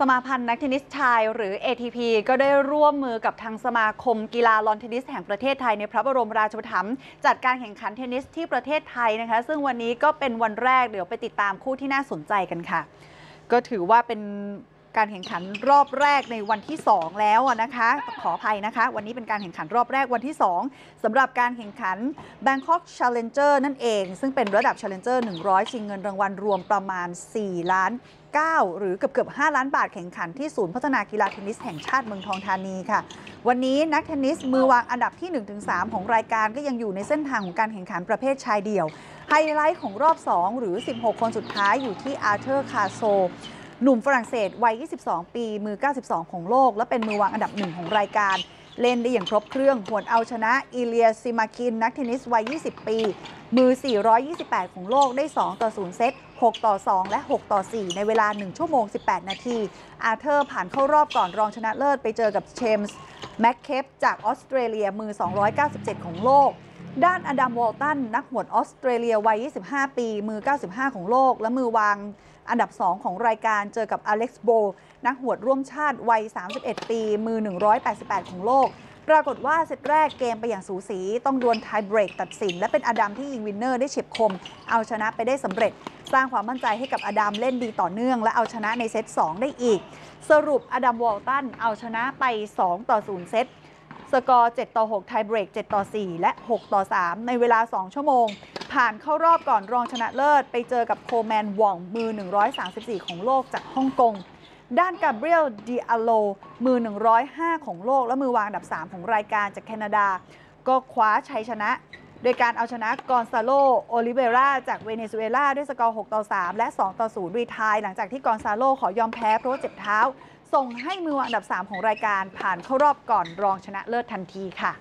สมาพันธ์นักเทนนิสชายหรือ ATP ก็ได้ร่วมมือกับทางสมาคมกีฬาลอนเทนนิสแห่งประเทศไทยในพระบรมราชูปถัมภ์จัดการแข่งขันเทนนิสที่ประเทศไทยนะคะ ซึ่งวันนี้ก็เป็นวันแรกเดี๋ยวไปติดตามคู่ที่น่าสนใจกันค่ะ ก็ถือว่าเป็น การแข่งขันรอบแรกในวันที่ 2 แล้วนะคะ ขออภัยนะคะ วันนี้เป็นการแข่งขันรอบแรกวันที่ 2สำหรับการแข่งขัน Bangkok Challenger นั่นเอง ซึ่งเป็นระดับ Challenger 100 ชิงเงินรางวัลรวมประมาณ 4 ล้าน 9 หรือเกือบเกือบ5ล้านบาทแข่งขันที่ศูนย์พัฒนากีฬาเทนนิสแห่งชาติเมืองทองธานีค่ะ วันนี้นักเทนนิสมือวางอันดับที่ 1-3 ของรายการก็ยังอยู่ในเส้นทางของการแข่งขันประเภทชายเดี่ยวไฮไลท์ของรอบ 2 หรือ 16 คนสุดท้ายอยู่ที่อาร์เธอร์คาโซ หนุ่มฝรั่งเศสวัย 22 ปี มือ 92 ของโลก และเป็นมือวางอันดับหนึ่งของรายการ เล่นได้อย่างครบเครื่องหวนเอาชนะอีเลียซิมาคิน นักเทนนิสวัย 20 ปี มือ 428 ของโลกได้ 2 ต่อ 0 เซต 6 ต่อ 2 และ 6 ต่อ 4 ในเวลา 1 ชั่วโมง 18 นาที อาร์เธอร์ผ่านเข้ารอบก่อนรองชนะเลิศไปเจอกับเชมส์แม็กเคปจากออสเตรเลียมือ 297 ของโลก ด้านอดัมวอลตัน นักหวดออสเตรเลียวัย 25 ปี มือ 95 ของโลก และมือวางอันดับ 2 ของรายการเจอกับอเล็กซ์โบนักหวดร่วมชาติวัย 31 ปี มือ 188 ของโลก ปรากฏว่าเซตแรกเกมไปอย่างสูสี ต้องดวลไทเบรกตัดสิน และเป็นอดัมที่ยิง winner ได้เฉียบคม เอาชนะไปได้สำเร็จ สร้างความมั่นใจให้กับอดัมเล่นดีต่อเนื่อง และเอาชนะในเซต2ได้อีก สรุปอดัมวอลตันเอาชนะไป 2 ต่อ 0 เซต สกอร์ 7 ต่อ 6 ไทเบรก 7 ต่อ 4 และ 6 ต่อ 3 ในเวลา 2 ชั่วโมง ผ่านเข้ารอบก่อนรองชนะเลิศ ไปเจอกับโคแมนหว่องมือ 134 ของโลกจากฮ่องกง ด้านกาเบรียลดิอาโล มือ 105 ของโลก และมือวางอันดับ 3 ของรายการจากแคนาดา ก็คว้าชัยชนะ โดยการเอาชนะกอนซาโล โอลิเวรา จากเวเนซุเอลาด้วยสกอร์ 6 ต่อ 3 และ 2 ต่อ 0 retire หลังจากที่กอนซาโลขอยอมแพ้เพราะเจ็บเท้า ส่งให้มือวางอันดับ 3 ของรายการผ่านเข้ารอบก่อนรองชนะเลิศทันทีค่ะ